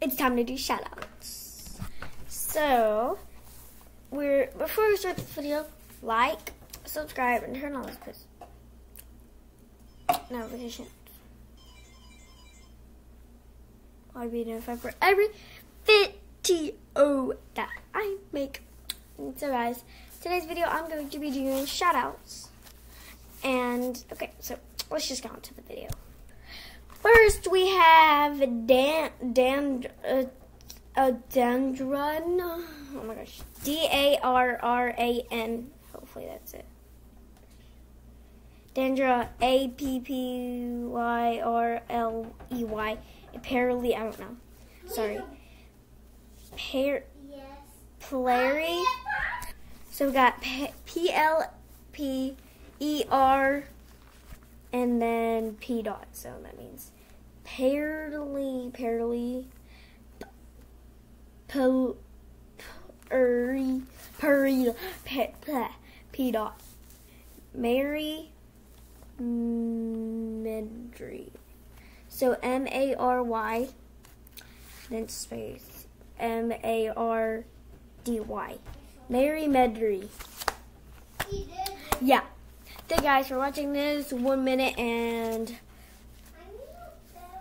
it's time to do shoutouts. So, we're before we start this video, like, subscribe, and turn on those notifications. I'll be notified for every video that I make. So, guys, today's video I'm going to be doing shoutouts. And okay, so let's just go on to the video. We have Dan Dan uh, a dendron. Oh my gosh, D A R R A N. Hopefully that's it. Dendra A P P Y R L E Y. Apparently, I don't know. Sorry. Par Plary. So we got P L P E R and then P dot. So that means Perly, Perly, Puri, Puri, P dot. Mary Medry. So M A R Y, then space M A R D Y. Mary Medry. Yeah. Thank you guys for watching this one minute and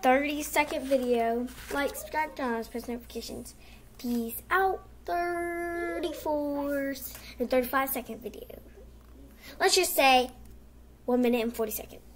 30 second video. Like, subscribe, turn on post notifications. Peace out. 34 and 35 second video. Let's just say one minute and 40 seconds.